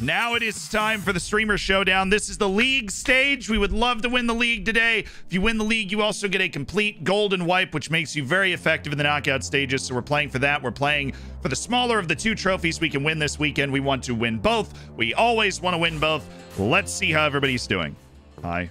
Now it is time for the streamer showdown. This is the league stage. We would love to win the league today. If you win the league, you also get a complete golden wipe, which makes you very effective in the knockout stages. So we're playing for that. We're playing for the smaller of the two trophies we can win this weekend. We want to win both. We always want to win both. Let's see how everybody's doing. Hi.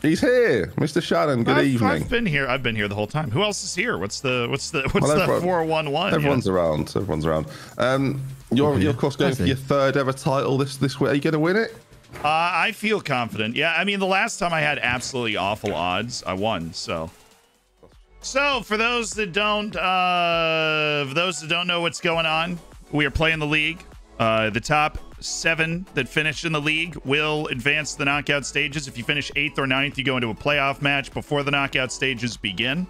He's here, Mr. Shannon. Good I've, evening. I've been here. I've been here the whole time. Who else is here? What's the what's the what's well, the four one one? Everyone's yeah. around. Everyone's around. Um, you're, okay. you're of course going for your third ever title this this week. Are you going to win it? Uh, I feel confident. Yeah, I mean the last time I had absolutely awful odds, I won. So, so for those that don't, uh, for those that don't know what's going on, we are playing the league. Uh, the top seven that finish in the league will advance the knockout stages. If you finish eighth or ninth, you go into a playoff match before the knockout stages begin.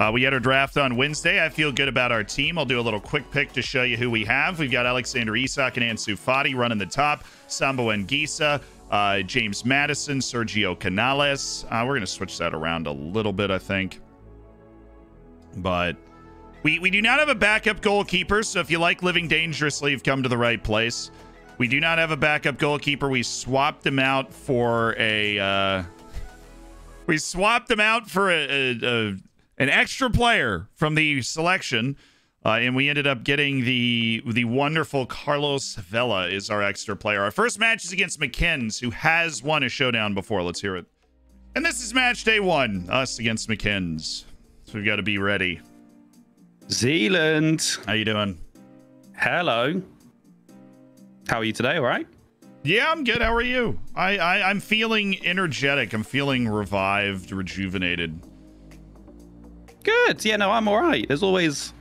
Uh, we had our draft on Wednesday. I feel good about our team. I'll do a little quick pick to show you who we have. We've got Alexander Isak and Ansu Fati running the top, Zambo Anguissa, uh, James Madison, Sergio Canales. Uh, we're going to switch that around a little bit, I think. But we, we do not have a backup goalkeeper, so if you like living dangerously, you've come to the right place. We do not have a backup goalkeeper. We swapped him out for a. Uh, we swapped him out for a, a, a an extra player from the selection, uh, and we ended up getting the the wonderful Carlos Vela is our extra player. Our first match is against McKenns, who has won a showdown before. Let's hear it. And this is match day one, us against McKenns. So we've got to be ready. Zealand. How you doing? Hello. How are you today? All right. Yeah, I'm good. How are you? I, I I'm feeling energetic. I'm feeling revived, rejuvenated. Good. Yeah, no, I'm all right. There's always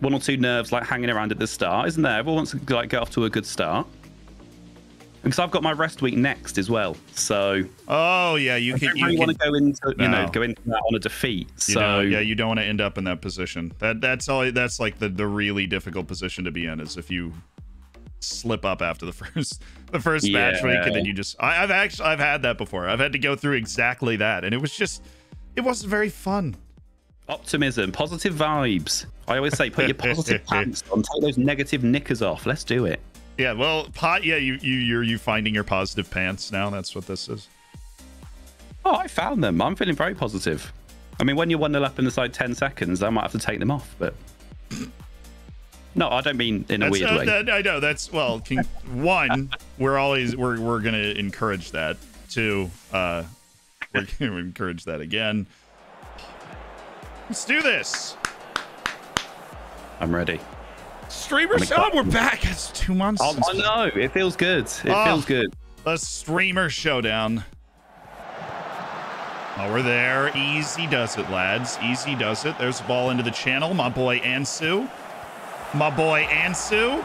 one or two nerves like hanging around at the start, isn't there? Everyone wants to like get off to a good start. Because I've got my rest week next as well, so. Oh yeah, you I can. You really want to go into you no. know go into that on a defeat. You so know, yeah, you don't want to end up in that position. That that's all. That's like the the really difficult position to be in is if you slip up after the first the first yeah. match week and then you just I, have actually I've had that before. I've had to go through exactly that and it was just it wasn't very fun. Optimism, positive vibes. I always say put your positive pants on, take those negative knickers off. Let's do it. Yeah, well, pot. Yeah, you you you're you finding your positive pants now. That's what this is. Oh, I found them. I'm feeling very positive. I mean, when you're one nil up in the side ten seconds, I might have to take them off, but no, I don't mean in a that's, weird uh, way. That, I know that's well. Can, one, we're always we're we're gonna encourage that. Two, uh, we're gonna encourage that again. Let's do this. I'm ready. Streamer Sean, we're back. It's two months. Oh, I know. It feels good. It oh, feels good. The streamer showdown. Oh, we're there. Easy does it, lads. Easy does it. There's the ball into the channel. My boy Ansu. My boy Ansu.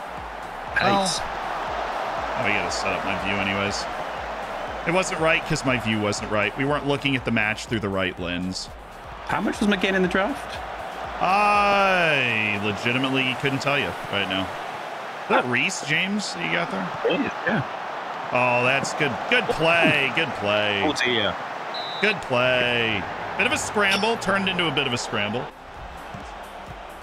Nice. Oh. oh, I gotta set up my view anyways. It wasn't right because my view wasn't right. We weren't looking at the match through the right lens. How much was McGinn in the draft? I legitimately couldn't tell you right now. Is that Reece James that you got there? yeah. Oh, that's good. Good play. Good play. Oh dear. Good play. Bit of a scramble turned into a bit of a scramble.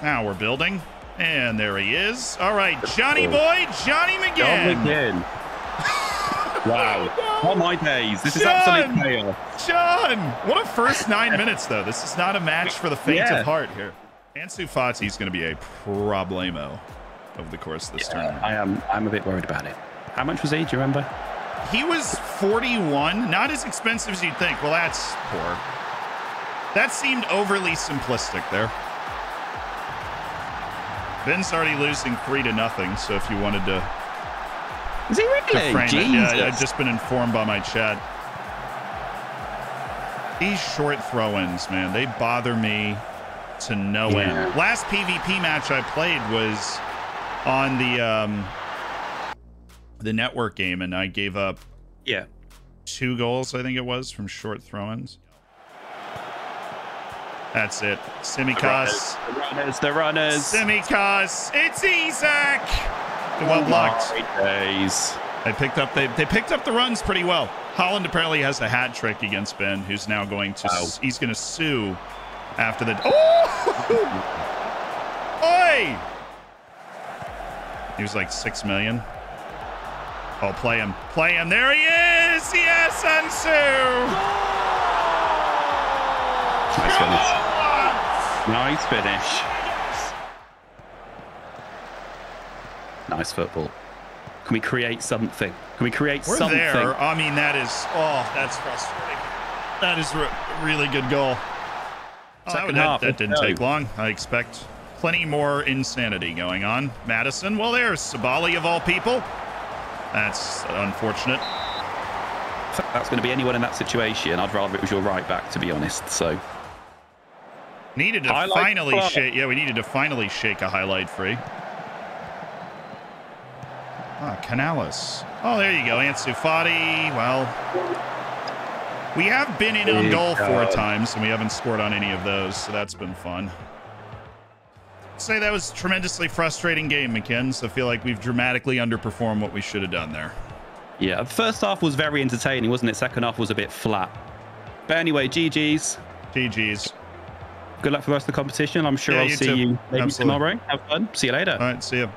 Now we're building. And there he is. All right, Johnny boy, Johnny McGinn. John McGinn. wow. All my days. This John, is absolute chaos. John, what a first nine minutes, though. This is not a match for the faint yeah. of heart here. Ansu Fati is going to be a problemo over the course of this yeah, tournament. I am. I'm a bit worried about it. How much was he? Do you remember? He was 41. Not as expensive as you'd think. Well, that's poor. That seemed overly simplistic there. Ben's already losing three to nothing. So if you wanted to, is he really? To it, yeah, I've just been informed by my chat. These short throw-ins, man, they bother me to no yeah. end. Last PvP match I played was on the um, the network game, and I gave up yeah two goals, I think it was, from short throw-ins. That's it. Tsimikas. The runners, the runners. Tsimikas. It's Well blocked. Days. They picked up they, they picked up the runs pretty well. Haaland apparently has a hat trick against Ben, who's now going to he's going to sue after the. Oh! Oi! He was like six million. Oh, play him. Play him. There he is. Yes, Ansu. Nice finish. Nice finish. Nice football. Can we create something? Can we create We're something? there. I mean, that is. Oh, that's frustrating. That is a really good goal. Oh, Second that, half, that didn't go. take long. I expect plenty more insanity going on. Madison. Well, there's Sabaly of all people. That's unfortunate. That's going to be anyone in that situation, I'd rather it was your right back, to be honest. So Needed to Highlight finally free. shake. Yeah, we needed to finally shake a highlight free. Ah, Canales. Oh, there you go, Ansu Fati. Well, we have been in on goal four times, and we haven't scored on any of those, so that's been fun. Say that was a tremendously frustrating game, McKins. I feel like we've dramatically underperformed what we should have done there. yeah, first half was very entertaining, wasn't it? Second half was a bit flat. But anyway, GG's. GG's. Good luck for the rest of the competition. I'm sure Yeah, I'll you see too. you maybe Absolutely. tomorrow. Have fun. See you later. All right, see ya.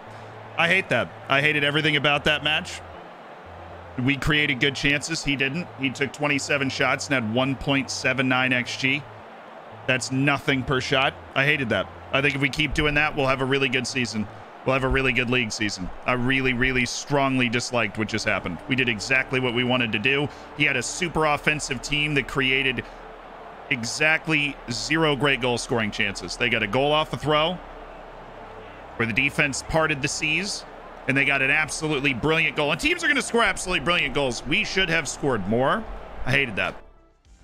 I hate that. I hated everything about that match. We created good chances. He didn't. He took 27 shots and had 1.79 XG. That's nothing per shot. I hated that. I think if we keep doing that, we'll have a really good season. We'll have a really good league season. I really, really strongly disliked what just happened. We did exactly what we wanted to do. He had a super offensive team that created exactly zero great goal scoring chances. They got a goal off the throw, where the defense parted the seas and they got an absolutely brilliant goal. And teams are going to score absolutely brilliant goals. We should have scored more. I hated that.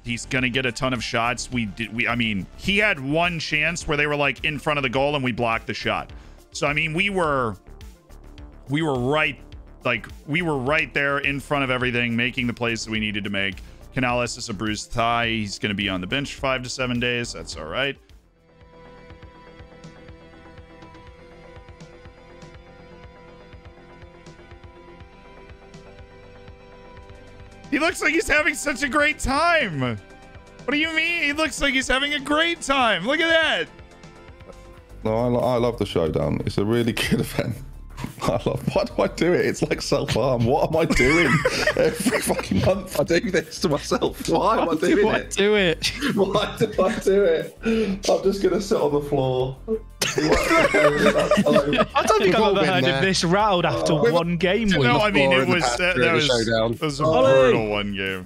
He's going to get a ton of shots. We did we I mean, he had one chance where they were like in front of the goal and we blocked the shot. So I mean, we were we were right like we were right there in front of everything making the plays that we needed to make. Canales is a bruised thigh. He's going to be on the bench 5 to 7 days. That's all right. He looks like he's having such a great time. What do you mean? He looks like he's having a great time. Look at that. No, I, lo- I love the showdown. It's a really good event. I love. Why do I do it? It's like self harm. What am I doing? Every fucking month I do this to myself. Why am I doing Why it? do it? Why do I do it? I'm just gonna sit on the floor. I don't think We've I've ever heard there. of this rattled after one game week. No, I mean it in the was past that, uh, during that was, showdown. was a Ollie. brutal one game.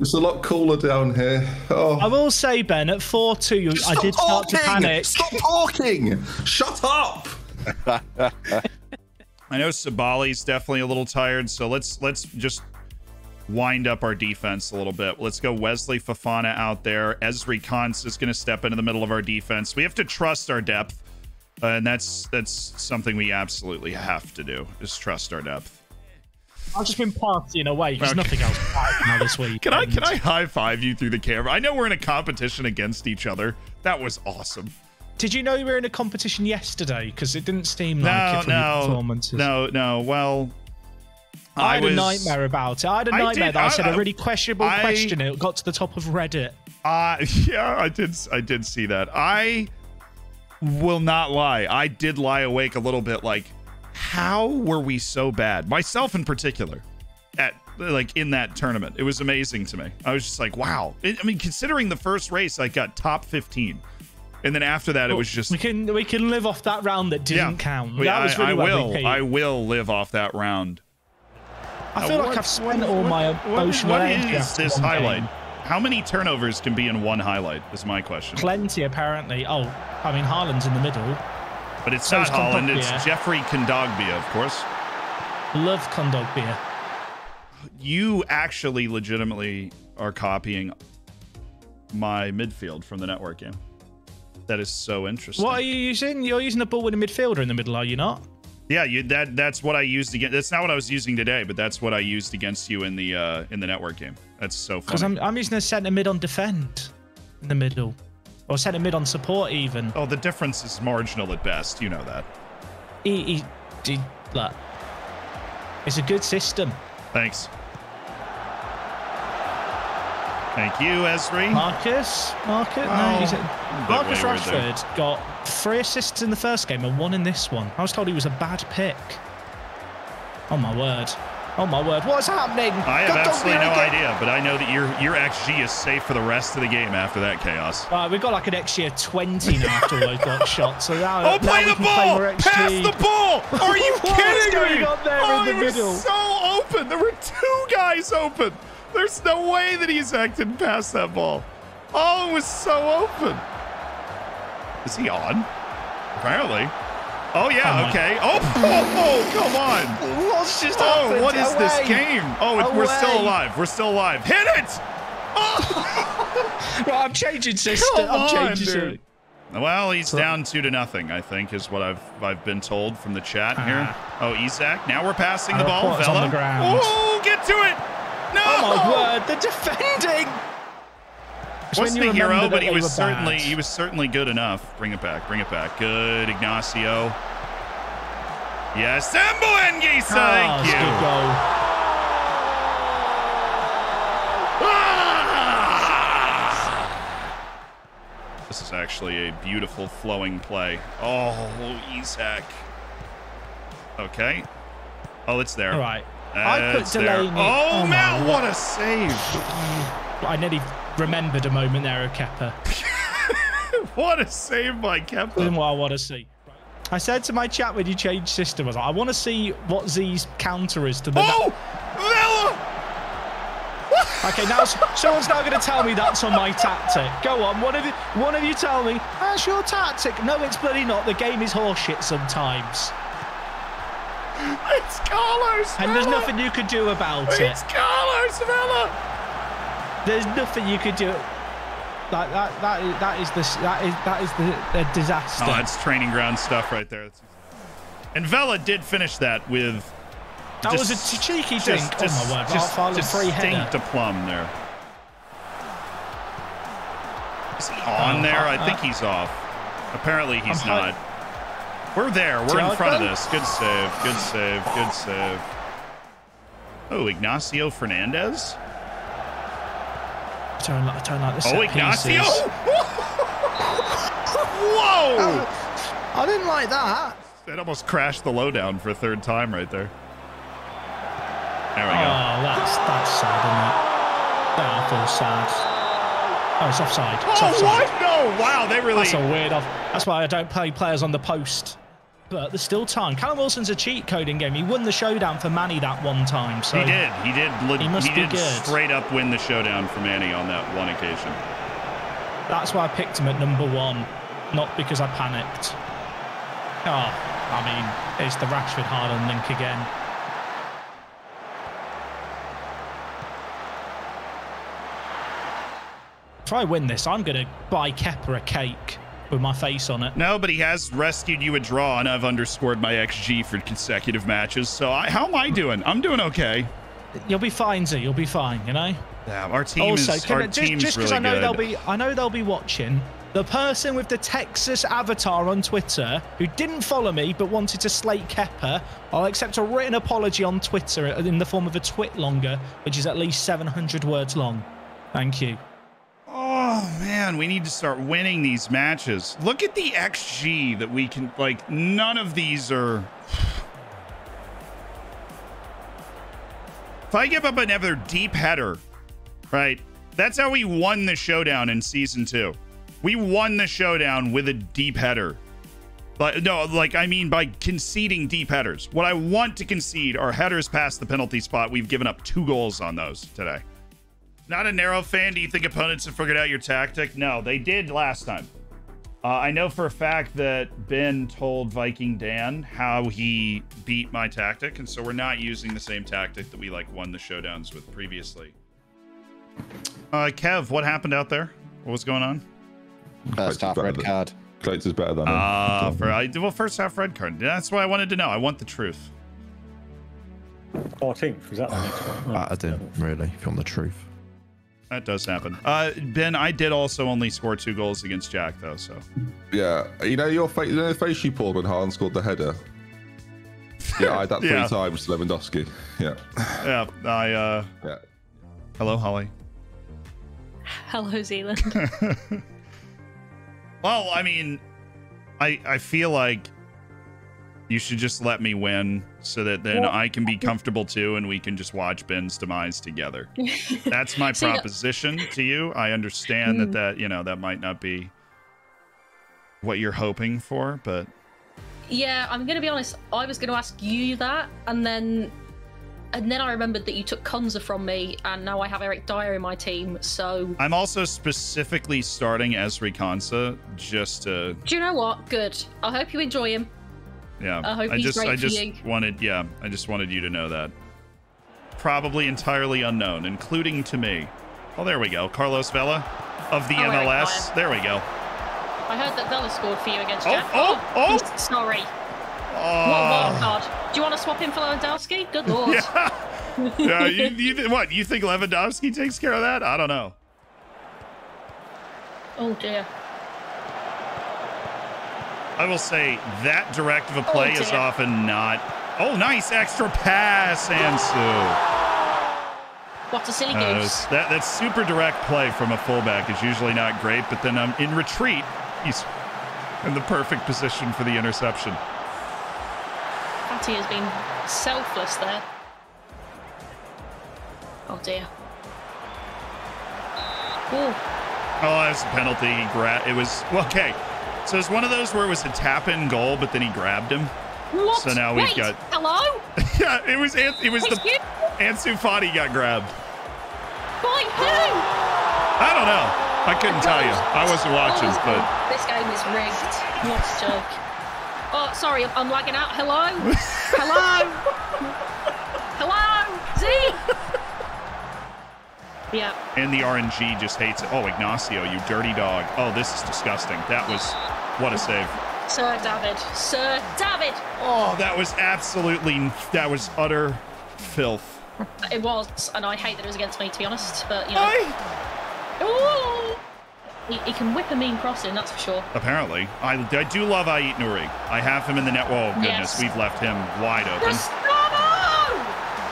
It's a lot cooler down here. Oh. I will say, Ben, at 4 2, I Stop did start to talking! panic. Stop talking! Shut up! I know Sabaly's definitely a little tired, so let's let's just wind up our defense a little bit. Let's go Wesley Fofana out there. Ezri Konsa is going to step into the middle of our defense. We have to trust our depth, uh, and that's that's something we absolutely have to do. Is trust our depth. I've just been partying away. There's Okay. nothing else now this week. Can I can I high five you through the camera? I know we're in a competition against each other. That was awesome. Did you know you were in a competition yesterday? Because it didn't seem No, like it from your no, performances. no, no. Well, I had was, a nightmare about it. I had a nightmare did- that I, I- said a really questionable I- question. It got to the top of Reddit. Uh, yeah, I did. I did see that. I will not lie. I did lie awake a little bit. Like, how were we so bad? Myself in particular, at like in that tournament, it was amazing to me. I was just like, wow. It- I mean, considering the first race, I got top fifteen, and then after that, it was just. We can we can live off that round that didn't count. We- that was I, really I well will. I will live off that round. I feel Uh, like what- I've spent what- all my what- what- emotional what energy this highlight? game. How many turnovers can be in one highlight? Is my question. Plenty, apparently. Oh, I mean, Haaland's in the middle. But it's So not is Haaland. It's Geoffrey Kondogbia, of course. Love Kondogbia. You actually legitimately are copying my midfield from the network game. That is so interesting. What are you using? You're using a ball winning midfielder in the middle, are you not? Yeah, you that that's what I used against. That's not what I was using today, but that's what I used against you in the uh in the network game. That's so funny. Because. I'm, I'm using a centre mid on defend in the middle. Or centre mid on support, even. Oh, the difference is marginal at best. You know that. He, he, he. It's a good system. Thanks. Thank you, Ezri. Marcus? Marcus? Well, no, oh. he's a Marcus there. Rashford got three assists in the first game and one in this one. I was told he was a bad pick. Oh my word. Oh my word! What's happening? I have don't absolutely no again. idea, but I know that your your XG is safe for the rest of the game after that chaos. Right, we've got like an XG of 20 now after those got shot. So now, Oh, now play the ball! XG. Pass the ball! Are you kidding me? oh, in the middle? so open. There were two guys open. There's no way that he's didn't that ball. Oh, it was so open. Is he on? Apparently. Oh yeah. Oh, okay. Oh, oh, oh, come on. What's just Oh, happened? what is this game? Oh, it, we're still alive. We're still alive. Hit it! Right, I'm changing system. Come I'm on, changing dude. system. Well, he's down two to nothing. I think is what I've I've been told from the chat here. Ah. Oh, Isak. Now we're passing the ball. report's on the ground. Oh, get to it! No. Oh my word! The defending. It's Wasn't you a hero, but he was certainly bad. he was certainly good enough. Bring it back. Bring it back. Good, Ignacio. Yes, Mbuengi, Oh, thank it's a you. good goal. Ah! This is actually a beautiful flowing play. Oh, Isak. Okay. Oh, it's there. All right. I uh, put It's. Delaney. Oh, my man, what a save. I nearly remembered a moment there of Kepper. What a save by Kepler. This what I want to see. I said to my chat when you changed system, I was like, I want to see what Z's counter is to the. Oh, Vela! Okay, now someone's now going to tell me that's on my tactic. Go on, one of you, one of you tell me that's your tactic. No, it's bloody not. The game is horseshit sometimes, It's Carlos and there's nothing you could do about it. It's Carlos Vela! There's nothing you could do. Like that, that is that is the that is that is the, the disaster. Oh, that's training ground stuff right there. That's- And Vela did finish that with that was a cheeky just, dink. just, oh my word! just Just, free header. distinct aplomb there. Is he on Oh, there? uh, I think he's off. Apparently he's I'm not. Hi- We're there. We're in front of this. Good save. Good save. Good save. Oh, Ignacio Fernandez. I don't, like- I don't like the set Oh, Ignacio! pieces. Whoa! I didn't like that. That almost crashed the lowdown for a third time right there. There we Oh, go. that's that's sad, isn't it? That feels sad. Oh, it's offside. It's Oh, offside. what? No! Wow, they really. That's a weird off. That's why I don't play players on the post. But there's still time. Callum Wilson's a cheat coding game. He won the showdown for Manny that one time. So He did. He did. He must be did good. straight up win the showdown for Manny on that one occasion. That's why I picked him at number one, not because I panicked. Oh, I mean, it's the Rashford Haaland link again. If I win this, I'm going to buy Kepper a cake with my face on it. No, but he has rescued you a draw, and I've underscored my XG for consecutive matches. So I, how am I doing? I'm doing okay. You'll be fine, Z. You'll be fine. You know. Yeah, our team also, is our I- just just because really I know good. they'll be, I know they'll be watching. The person with the Texas avatar on Twitter who didn't follow me but wanted to slate Kepper, I'll accept a written apology on Twitter in the form of a TwitLonger, which is at least 700 words long. Thank you. Oh man, we need to start winning these matches. Look at the XG that we can like none of these are If I give up another deep header, right? That's how we won the showdown in season 2. We won the showdown with a deep header. But no, like I mean by conceding deep headers. What I want to concede are headers past the penalty spot. We've given up two goals on those today. Not a narrow fan. Do you think opponents have figured out your tactic? No, they did last time. Uh, I know for a fact that Ben told Viking Dan how he beat my tactic, and so we're not using the same tactic that we like won the showdowns with previously. Uh, Kev, what happened out there? What was going on? First half red than- card. Clates is better than him. Uh, for I, well, first half red card. That's what I wanted to know. I want the truth. 14th, is that the next one? I, I didn't really, if you want the truth. That does happen. Uh, Ben, I did also only score two goals against Jack, though. So Yeah, you know your face, you know the face you pulled when Haaland scored the header. Yeah, I had that three Yeah. times. Lewandowski. Yeah, yeah, I. uh yeah. Hello, Holly. Hello, Zealand. Well, I mean, I I feel like You should just let me win so that then Well- I can be comfortable too and we can just watch Ben's demise together. That's my that- proposition to you. I understand that Mm. that, you know, that might not be what you're hoping for, but Yeah, I'm gonna be honest. I was gonna ask you that, and then, and then I remembered that you took Konsa from me, and now I have Eric Dier in my team. So, I'm also specifically starting Ezri Konsa just to do you know what? Good. I hope you enjoy him. Yeah. I he's just I just you. wanted yeah, I just wanted you to know that. Probably entirely unknown, including to me. Oh, there we go. Carlos Vela of the Oh, MLS. There we go. I heard that Vela scored for you against Oh, Jeff. oh, oh! oh! Sorry. Oh. What wild card? Do you want to swap him for Lewandowski? Good lord. Yeah. yeah, you, you, what? You think Lewandowski takes care of that? I don't know. Oh dear. I will say that direct of a play is often not. Oh, nice extra pass, Ansu. What a silly Uh, goose. that that super direct play from a fullback is usually not great, but then um, in retreat, he's in the perfect position for the interception. Fati has been selfless there. Oh dear. Oh, Oh, that's a penalty. It was well, okay. So it's one of those where it was a tap in goal, but then he grabbed him. what? So now we've Wait, got- Hello? yeah, it was An- it was the Excuse- Ansu Fati got grabbed. By who? I don't know. I couldn't tell you. I wasn't watching, Oh, but This game is rigged. What a joke. Oh, sorry, I'm- I'm lagging out. Hello? Hello? Hello? Z? Yeah. and the RNG just hates it. Oh, Ignacio, you dirty dog. Oh, this is disgusting. That was what a save. Sir David. Sir David! Oh, that was absolutely that was utter filth. It was, and I hate that it was against me, to be honest, but, you know. I! He, he can whip a mean crossing, that's for sure. apparently, I, I do love Ait Nuri. I have him in the net. Oh goodness, Yes. we've left him wide open. Gustavo!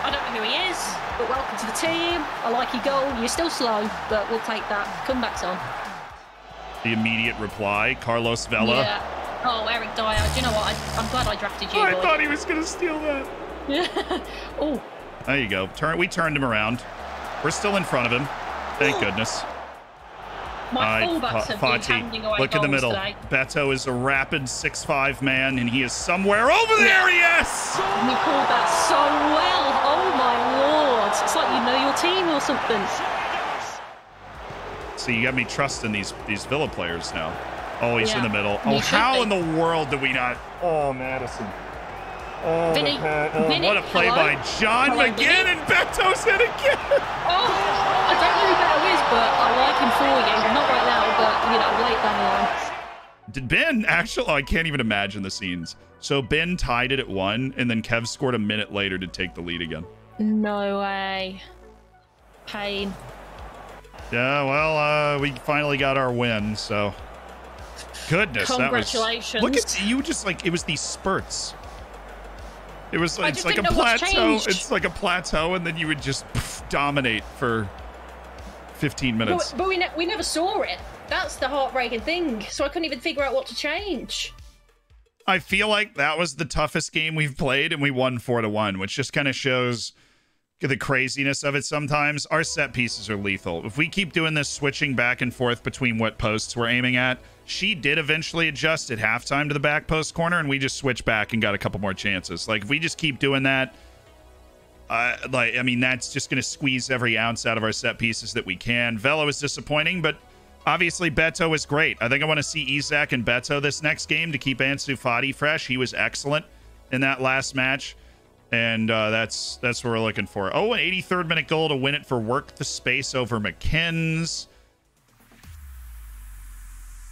I don't know who he is, but welcome to the team. I like your goal. You're still slow, but we'll take that. Comebacks on. The immediate reply, Carlos Vela. Yeah. Oh, Eric Dier. Do you know what? I, I'm glad I drafted you. Oh, I boy. thought he was gonna steal that. Yeah. oh, There you go. Turn. We turned him around. We're still in front of him. Thank goodness. my Aye, fullbacks Fa- have been Fati, handing away Look in the middle. today. Beto is a rapid six-five man, and he is somewhere over there. Yes. And You called that so well. Oh my lord! It's like you know your team or something. So you got me trusting these these Villa players now. Oh, he's in the middle. Oh, how in the world did we not? Oh, Madison. Oh, Vinny, pa- oh, Vinny, what a play hello? by John Hello, McGinn, Vinny? and Beto's in again. Oh, I don't know who Beto is, but I like him for you. Not right now, but you know, late down the line. Did Ben actually? Oh, I can't even imagine the scenes. So Ben tied it at one, and then Kev scored a minute later to take the lead again. No way. Pain. Yeah, well, uh, we finally got our win, so goodness, Congratulations. That was, look at you, just like it was these spurts. It was I it's like a didn't know what's plateau. It's like a plateau, and then you would just pff, dominate for 15 minutes. But, but we, ne- we never saw it. That's the heartbreaking thing. So I couldn't even figure out what to change. I feel like that was the toughest game we've played, and we won four to one, which just kind of shows the craziness of it. Sometimes our set pieces are lethal. If we keep doing this switching back and forth between what posts we're aiming at, she did eventually adjust at halftime to the back post corner, and we just switched back and got a couple more chances. Like if we just keep doing that, uh, like I mean, that's just going to squeeze every ounce out of our set pieces that we can. Vela is disappointing, but obviously Beto is great. I think I want to see Isak and Beto this next game to keep Ansu Fati fresh. He was excellent in that last match, and uh, that's that's what we're looking for. Oh, an 83rd minute goal to win it for work the space over McKinn's.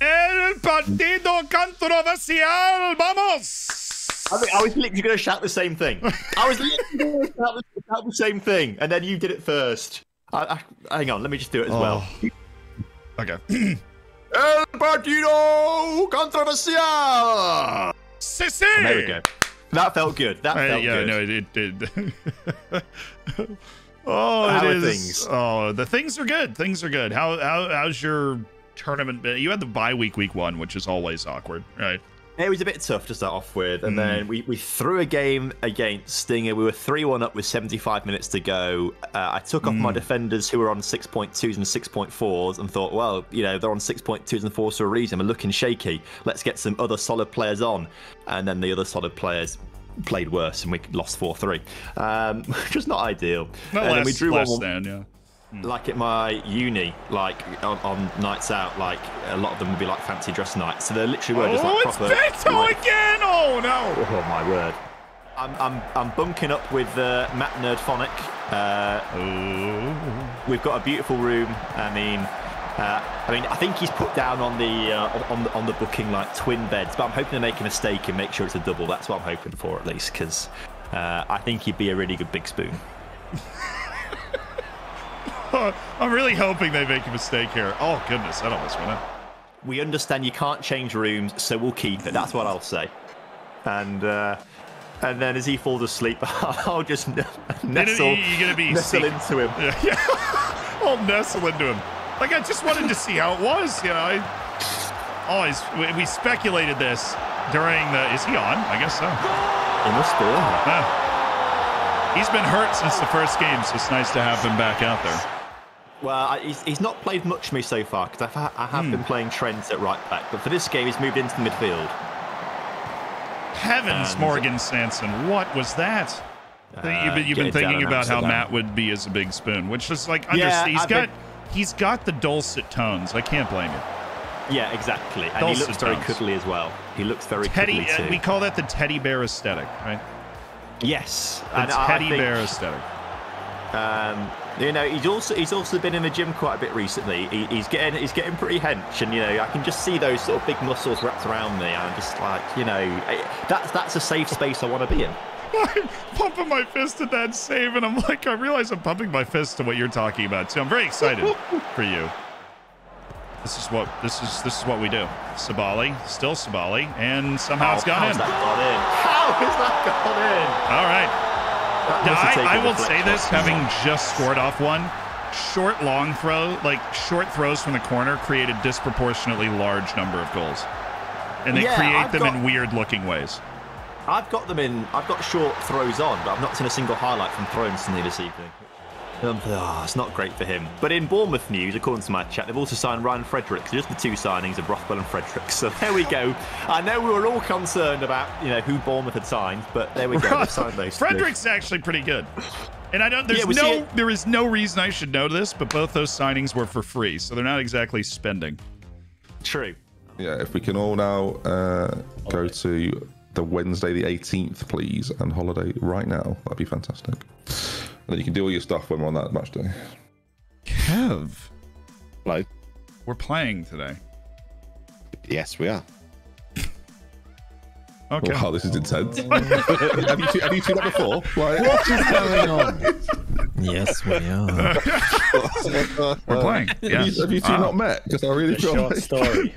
El partido controversial, vamos! I, mean, I was literally going to shout the same thing. I was literally going to shout, the- shout the same thing, and then you did it first. I, I, hang on, let me just do it as well. Okay. El partido controversial. Sí, sí. There we go. That felt good. That Uh, yeah, good. no, it did. oh, How it is. things? Oh, the things are good. Things are good. How how how's your tournament been? You had the bye week week one, which is always awkward, right? It was a bit tough to start off with, and then we, we threw a game against Stinger. We were 3 1 up with 75 minutes to go. Uh, I took off my Hmm. defenders who were on 6.2s and 6.4s and thought, well, you know, they're on 6.2s and 4s for a reason. We're looking shaky. Let's get some other solid players on. And then the other solid players played worse, and we lost 4 3. Um, which was not ideal. Not and then we drew less 1 than, yeah. Like at my uni, like on, on nights out, like a lot of them would be like fancy dress nights. So they literally were just oh, like it's proper. Beto like- again! Oh, no! Oh my word! I'm I'm I'm bunking up with uh, Matt Nerdphonic. Uh, Oh. we've got a beautiful room. I mean. Uh, I mean, I think he's put down on the uh, on the on the booking like twin beds, but I'm hoping to make a mistake and make sure it's a double. That's what I'm hoping for at least, because uh, I think he'd be a really good big spoon. I'm really hoping they make a mistake here. Oh, goodness, that almost went up. we understand you can't change rooms, so we'll keep it. That's what I'll say. And uh, and then as he falls asleep, I'll just nestle, you're gonna be nestle into him. Yeah, yeah. I'll nestle into him. Like I just wanted to see how it was. You know, I always we, we speculated this during the. Is he on? I guess so. He must be. He's been hurt since the first game, so it's nice to have him back out there. Well, he's, he's not played much for me so far because I've Hmm. been playing Trent at right back, but for this game he's moved into the midfield. Heavens, And- Morgan Sanson, what was that? I think you've been, you've been thinking about how. Matt would be as a big spoon, which is like under, Yeah, he's I've got been- he's got the dulcet tones. I can't blame you. Yeah, exactly. And Dulcet he looks very tones. cuddly as well. He looks very Teddy, cuddly uh, too. we call that the teddy bear aesthetic, right? yes, The and I teddy think, bear aesthetic. Um, you know, he's also he's also been in the gym quite a bit recently. He, he's getting he's getting pretty hench, and you know, I can just see those sort of big muscles wrapped around me. And I'm just like, you know, that's that's a safe space I want to be in. I'm pumping my fist at that save, and I'm like, I realize I'm pumping my fist to what you're talking about too. I'm very excited for you. This is what this is this is what we do. Sabaly, still Sabaly, and somehow it's How- gone in. that gone in? How has that gone in? All right. Now, I, I will say this, having just scored off one, short long throw, like short throws from the corner, create a disproportionately large number of goals, and they Yeah, create I've them got- in weird looking ways. I've got them in. I've got short throws on, but I've not seen a single highlight from Thrones this evening. Um, oh, it's not great for him. But in Bournemouth news, according to my chat, they've also signed Ryan Fredericks. Just the two signings of Rothwell and Fredericks. So there we go. I know we were all concerned about you know who Bournemouth had signed, but there we go. They've signed those. two. Frederick's actually pretty good. And I don't. There's Yeah, no. There is no reason I should know this, but both those signings were for free, so they're not exactly spending. True. Yeah, if we can all now uh, go to the Wednesday the 18th, please, and holiday right now, that'd be fantastic. And then you can do all your stuff when we're on that match day. Kev, Hello. we're playing today. Yes, we are. Okay. Wow, this is intense. have, you, have you seen that before? Like, What is going on? yes, we are. We're playing. have, Yes. you, have you two Ah. not met? Because I really A feel short like story.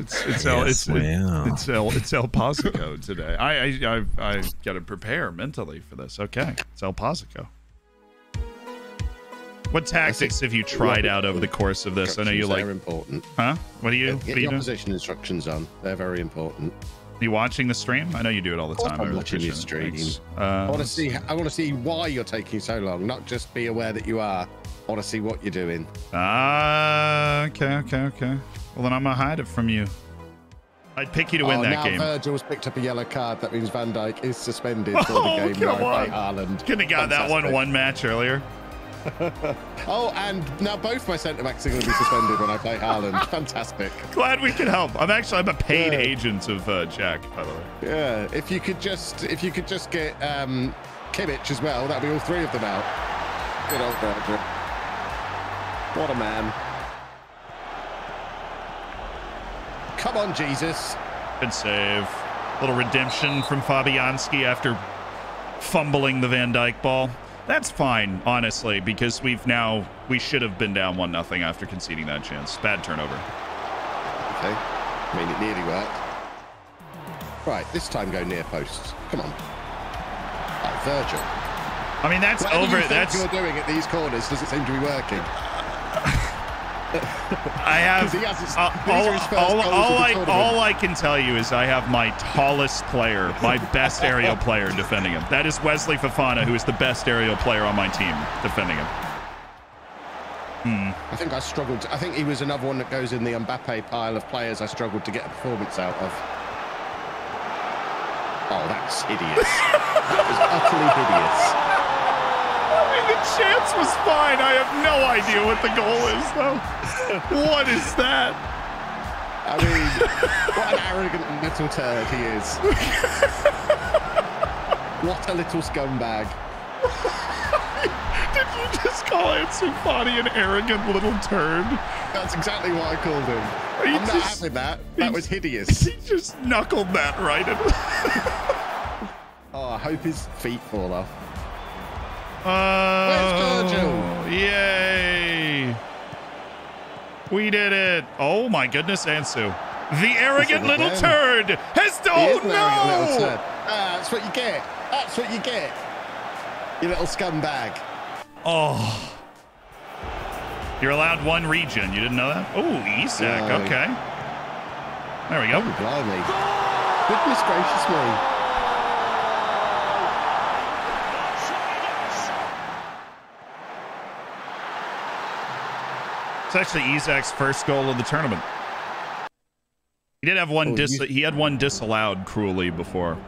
It's it's El, Yes, it's, we are. it's El it's El Pasico today. I I I, I got to prepare mentally for this. Okay, it's El Pasico. What tactics have you tried out over the course of this? I know you like, They're important. huh? What are you? Get What are the you doing? opposition instructions on. They're very important. Are you watching the stream? I know you do it all the time. I'm really watching your stream. I Uh, want to see. I want to see why you're taking so long. Not just be aware that you are. I want to see what you're doing. Ah, okay, okay, okay. Well, then I'm gonna hide it from you. I'd pick you to win oh, that now game. Virgil's picked up a yellow card. That means Van Dijk is suspended for Oh, the game come where I on. play Couldn't have got that one one match earlier. Oh, and now both my centre backs are going to be suspended when I play Haaland. Fantastic. Glad we could help. I'm actually I'm a paid Yeah. agent of uh, Jack, by the way. Yeah, if you could just if you could just get um, Kimmich as well, that'd be all three of them out. Good old Virgil. What a man. Come on, Jesus. Good save. Little redemption from Fabianski after fumbling the Van Dijk ball. That's fine, honestly, because we've now we should have been down one nothing after conceding that chance. Bad turnover. Okay. I mean, it nearly worked. Right, this time go near posts. Come on. Oh, Virgil. I mean, that's Whatever over. That's you're doing at these corners doesn't seem to be working. I have 'Cause he has his- uh, all, are his first all, all I tournament. all I can tell you is I have my tallest player, my best aerial player defending him. That is Wesley Fofana, who is the best aerial player on my team defending him. I think I struggled. To, I think he was another one that goes in the Mbappe pile of players I struggled to get a performance out of. Oh, that's hideous. that was utterly hideous. Mean, the chance was fine. I have no idea what the goal is, though. what is that? I mean, what an arrogant little turd he is. what a little scumbag. Did you just call Ansu Fati an arrogant little turd? That's exactly what I called him. He I'm not just- having that. That was hideous. He just knuckled that right in. Oh, I hope his feet fall off. Virgil? Yay! We did it! Oh my goodness, Ansu. The arrogant little turd has oh is an arrogant little no! Ah, that's what you get. That's what you get. You little scumbag. Oh. You're allowed one region. You didn't know that? Oh, Isak. No. Okay. There we go. Oh, blimey. Goodness gracious me. It's actually Isak's first goal of the tournament. He did have one Oh, dis- you- he had one disallowed cruelly before.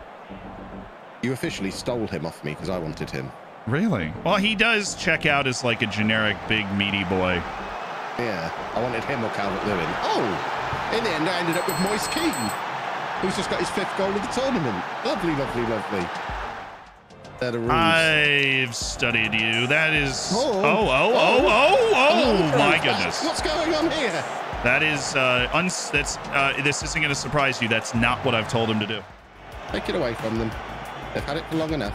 You officially stole him off me because I wanted him. Really? Well, he does check out as like a generic big meaty boy. Yeah, I wanted him or Calvert Lewin. Oh, in the end, I ended up with Moise Kean, who's just got his fifth goal of the tournament. Lovely, lovely, lovely. The rules. I've studied you. That is. Oh, Oh. oh, oh, oh, oh, Oh, my goodness. What's going on here? That is. Uh, uns- that's. Uh, this isn't going to surprise you. That's not what I've told him to do. Take it away from them. They've had it for long enough.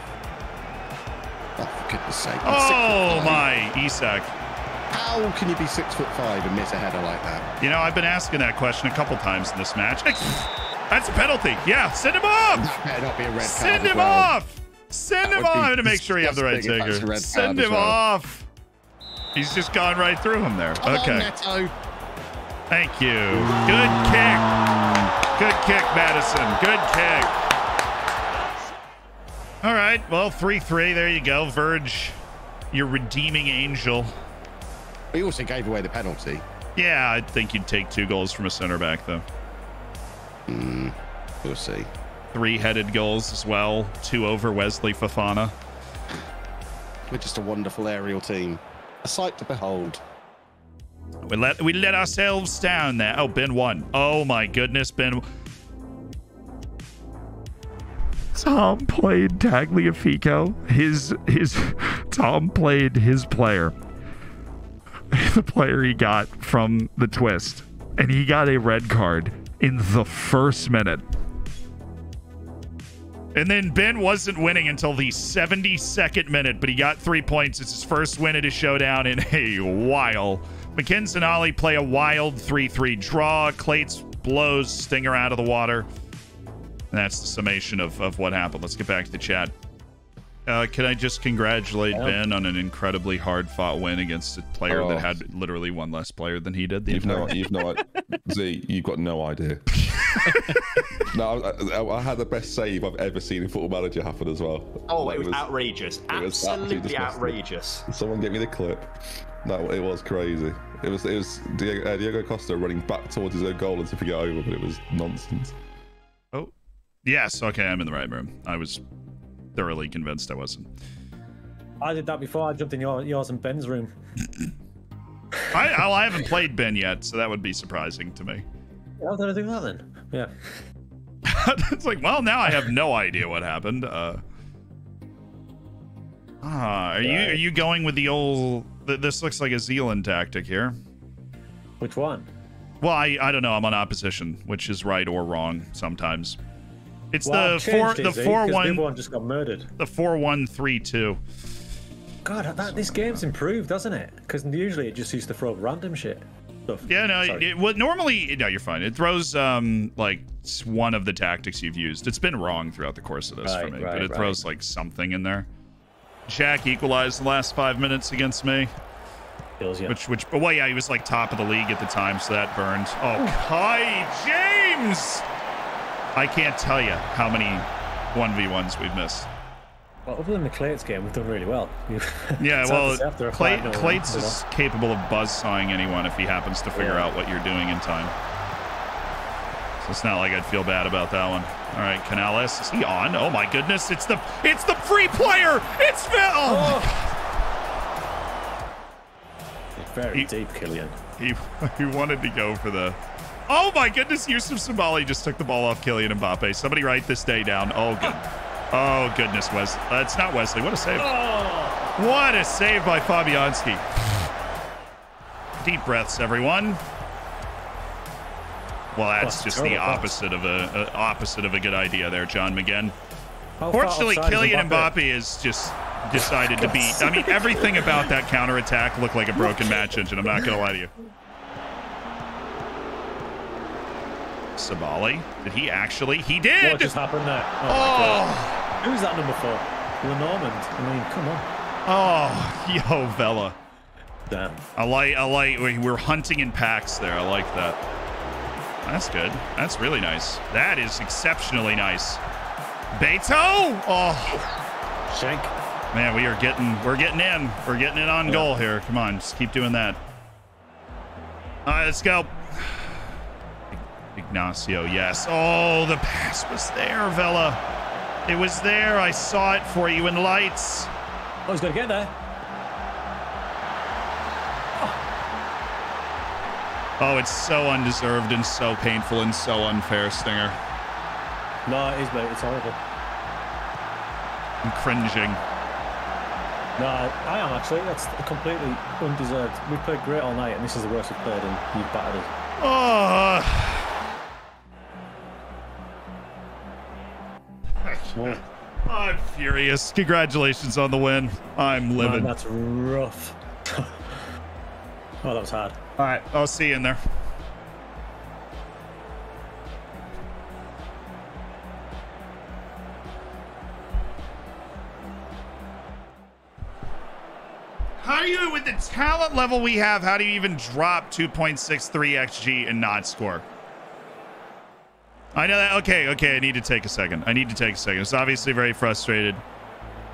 Oh, for goodness sake. I'm Oh, my. Isak. How can you be six foot five and miss a header like that? You know, I've been asking that question a couple times in this match. That's a penalty. Yeah, send him off. That better not be a red card. Send him well. off. Send That him would be off to make sure you have the right disgusting taker. Send him well. off. He's just gone right through him there. Come okay. on, Neto. Thank you. Good kick. Good kick, Madison. Good kick. All right. Well, 3 3. There you go. Verge, your redeeming angel. He also gave away the penalty. Yeah, I think you'd take two goals from a center back, though. We'll see. Three headed goals as well. Two over Wesley Fofana. We're just a wonderful aerial team. A sight to behold. We let we let ourselves down there. Oh, Ben won. Oh my goodness, Ben. Tom played Tagliafico. His his Tom played his player. The player he got from the twist. And he got a red card in the first minute. And then Ben wasn't winning until the 72nd minute, but he got three points. It's his first win at a showdown in a while. McKinson and Ollie play a wild 3 3 draw. Clates blows Stinger out of the water. And that's the summation of, of what happened. Let's get back to the chat. Uh, can I just congratulate Ben on an incredibly hard fought win against a player Oh. that had literally one less player than he did? The You've no, you've no, Z, you've got no idea. no, I, I, I had the best save I've ever seen in Football Manager happen as well. Oh, Like, it was outrageous. was absolutely Absolutely disgusting. outrageous. Someone get me the clip. No, it was crazy. It was it was Diego, uh, Diego Costa running back towards his own goal as if to get over, but it was nonsense. Oh, yes. Okay, I'm in the right room. I was thoroughly convinced I wasn't. I did that before. I jumped in your, yours and Ben's room. I, well, I haven't played Ben yet, so that would be surprising to me. How did I do that then? Yeah. it's like, well, now I have no idea what happened. Uh, ah, are you are you going with the old? th- This looks like a Zealand tactic here. Which one? Well, I, I don't know. I'm on opposition, which is right or wrong sometimes. It's Well, the four changed it, the Z, four 'cause The one other one just got murdered. the four one three two. God, that, this game's improved, doesn't it? Because usually it just used to throw random shit. Stuff. Yeah, no, Sorry. it, well, normally, no, you're fine. It throws um like one of the tactics you've used. It's been wrong throughout the course of this for Right, me, but right, it throws like something in there. Jack equalized the last five minutes against me. Kills you. Which, which, but well, yeah, he was like top of the league at the time, so that burned. Oh, Kai James! I can't tell you how many 1v1s we've missed. Well, other than the Clates game, we've done really well. Yeah, well, to after a Clay, 5-0 Clates is capable of buzzsawing anyone if he happens to figure Yeah. out what you're doing in time. So it's not like I'd feel bad about that one. All right, Canales, is he on? Oh my goodness, it's the it's the free player. It's Phil. Oh, Very He- deep, Killian. He he wanted to go for the. Oh my goodness, Youssouf Sabaly just took the ball off Kylian Mbappe. Somebody write this day down. Oh good. Oh goodness, Wes. It's not Wesley. What a save. What a save by Fabianski. Deep breaths, everyone. Well, that's Oh, just the pass. opposite of a, a opposite of a good idea there, John McGinn. How Fortunately, Kylian Mbappe has just decided to be. I mean, everything about that counterattack looked like a broken match engine. I'm not going to lie to you. Sabaly, did he actually? He did! What just happened there? Oh, Oh. Who's that number four? Lenormand. I mean, come on. oh, yo, Vela. Damn. I like, I like. we- We're hunting in packs there. I like that. That's good. That's really nice. That is exceptionally nice. Beto. Oh. Shank. Man, we are getting we're getting in. We're getting it on goal here. Come on, just keep doing that. All right, let's go. Ignacio, yes. Oh, the pass was there, Vela. It was there. I saw it for you in lights. Oh, he's going to get there. Oh, it's so undeserved and so painful and so unfair, Stinger. No, it is, mate. It's horrible. I'm cringing. No, I, I am actually. That's completely undeserved. We played great all night, and this is the worst we've played, and you've battered us. Oh. I'm furious. Congratulations on the win. I'm Man, livid. that's rough. oh, that was hard. All right, I'll see you in there. How do you, with the talent level we have, how do you even drop 2.63 XG and not score? I know that. Okay, okay. I need to take a second. I need to take a second. It's obviously very frustrated.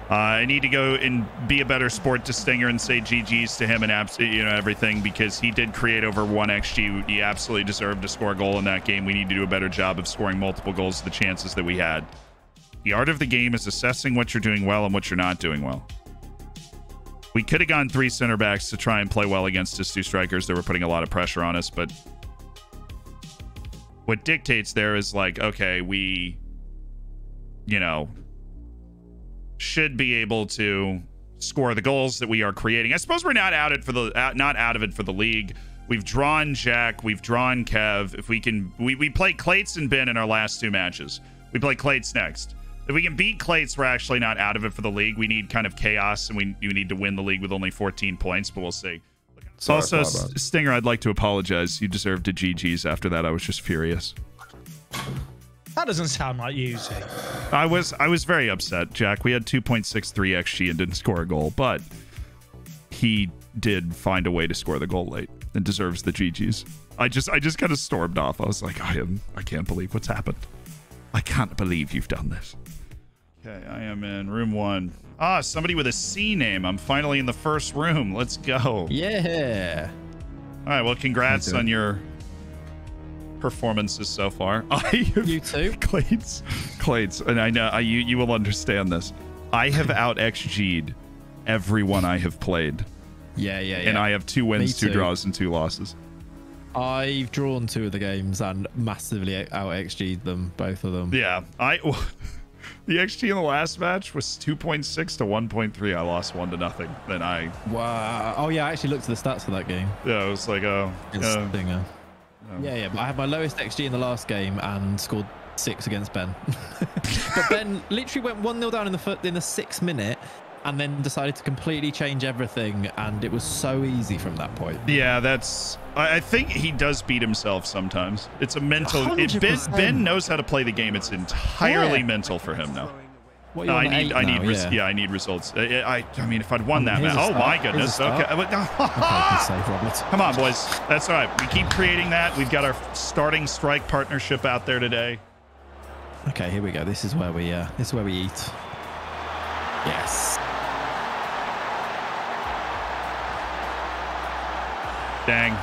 Uh, I need to go and be a better sport to Stinger and say GG's to him and abs- you know everything because he did create over one XG. He absolutely deserved to score a goal in that game. We need to do a better job of scoring multiple goals the chances that we had. The art of the game is assessing what you're doing well and what you're not doing well. We could have gone three center backs to try and play well against his two strikers that were putting a lot of pressure on us, but what dictates there is like, okay, we, you know, should be able to score the goals that we are creating. I suppose we're not out it for the uh, not out of it for the league. We've drawn Jack, we've drawn Kev. If we can, we we play Clates and Ben in our last two matches. We play Clates next. If we can beat Clates, we're actually not out of it for the league. We need kind of chaos, and we you need to win the league with only 14 points, but we'll see. Sorry, also, Stinger, I'd like to apologize. You deserved a GG's after that. I was just furious. That doesn't sound like you, Z. I was I was very upset, Jack. We had 2.63 XG and didn't score a goal, but he did find a way to score the goal late and deserves the GG's. I just I just kind of stormed off. I was like, I am I can't believe what's happened. I can't believe you've done this. Okay, I am in room one. Ah, somebody with a C name. I'm finally in the first room. Let's go. Yeah. All right. Well, congrats on your performances so far. I You too. Clades, Clades, and I know I, you you will understand this. I have out XG'd everyone I have played, Yeah, yeah, yeah. and I have two wins, two draws, and two losses. I've drawn two of the games and massively out XG'd them, both of them. Yeah, I. The XG in the last match was 2.6 to 1.3. I lost one to nothing. Then I, Wow. Oh yeah, I actually looked at the stats for that game. yeah, it was like, oh, uh, Stinger. Yeah, yeah. But I had my lowest XG in the last game and scored six against Ben. but Ben literally went one 0 down in the foot in the sixth minute, and then decided to completely change everything, and it was so easy from that point. Yeah, that's. I, I think he does beat himself sometimes. It's a mental. It, ben, ben knows how to play the game. It's entirely Yeah. mental for him now. What I need, I need, now? res- yeah. yeah. I need results. I, I, I mean, if I'd won that match, oh my start. Here's a goodness. Okay, Okay, save, come on, boys. That's all right. We keep creating that. We've got our starting strike partnership out there today. Okay, here we go. This is where we uh this is where we eat. Yes. Dang,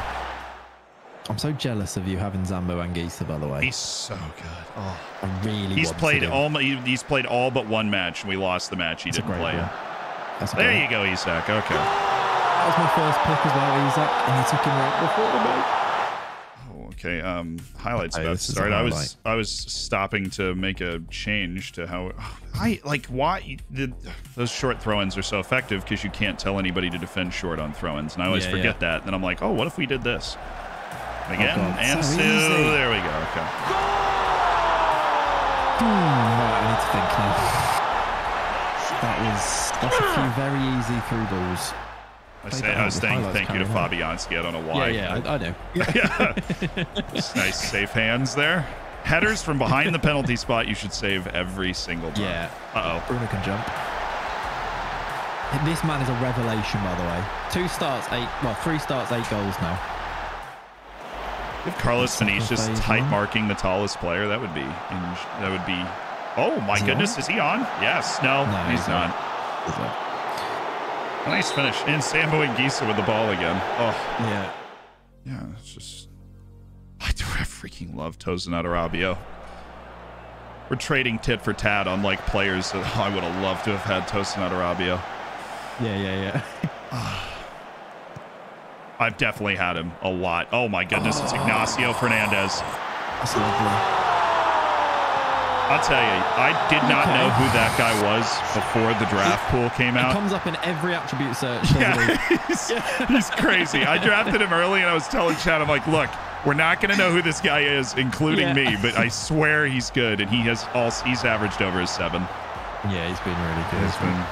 I'm so jealous of you having Zambo Anguissa, by the way. he's so good. Oh, I really he's played all. He's played all but one match, and we lost the match he That's didn't play That's There you go, Isak. Okay. That was my first pick as well, Isak, and you took him right before the Oh, okay. Um, highlights about to start. I was. I was stopping to make a change to how I like why the, those short throw-ins are so effective because you can't tell anybody to defend short on throw-ins, and I always Yeah, forget yeah. that. Then I'm like, oh, what if we did this again? God, and so so there we go. Okay. Hmm, right, I need to think now. That was that's a few very easy through balls. I, say, I was saying thank you to Fabianski. I don't know why. Yeah, yeah, I, I know. yeah. nice safe hands there. Headers from behind the penalty spot. You should save every single time. Yeah. Uh oh. Bruno can jump. This man is a revelation, by the way. Two starts, eight. Well, three starts, eight goals now. If Carlos Vinicius tight marking the tallest player, that would be that would be. Oh my Is goodness, on? is he on? Yes. No, No, he's, he's not. not. Nice finish. And Zambo Anguissa with the ball again. Oh Yeah. yeah, it's just. I do I freaking love Tosin Arabio. We're trading tit for tat on like players that I would have loved to have had Tosin Arabio. Yeah, yeah, yeah. I've definitely had him a lot. Oh my goodness, it's Ignacio Fernandez. That's lovely. I'll tell you, I did not Okay. know who that guy was before the draft pool came out. comes up in every attribute search. Yeah, he's, he's crazy. I drafted him early, and I was telling Chad, I'm like, look, we're not going to know who this guy is, including Yeah. me, but I swear he's good, and he has also he's averaged over a seven. Yeah, he's been really good. He's been-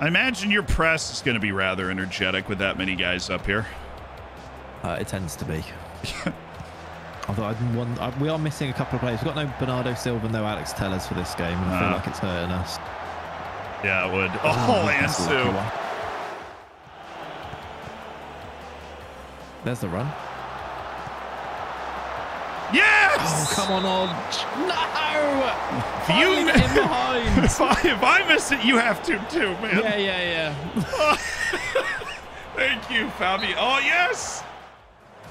I imagine your press is going to be rather energetic with that many guys up here. Uh, it tends to be. Although I didn't I, we are missing a couple of players. We've got no Bernardo Silva, no Alex Telles for this game, and I feel Ah. like it's hurting us. Yeah, it would. Oh, and that's a lucky Sue. one. There's the run. Yes! Oh, come on, Odge. No! You in behind. if, I, if I miss it, you have to too, man. yeah, yeah, yeah. Thank you, Fabi. Oh, yes.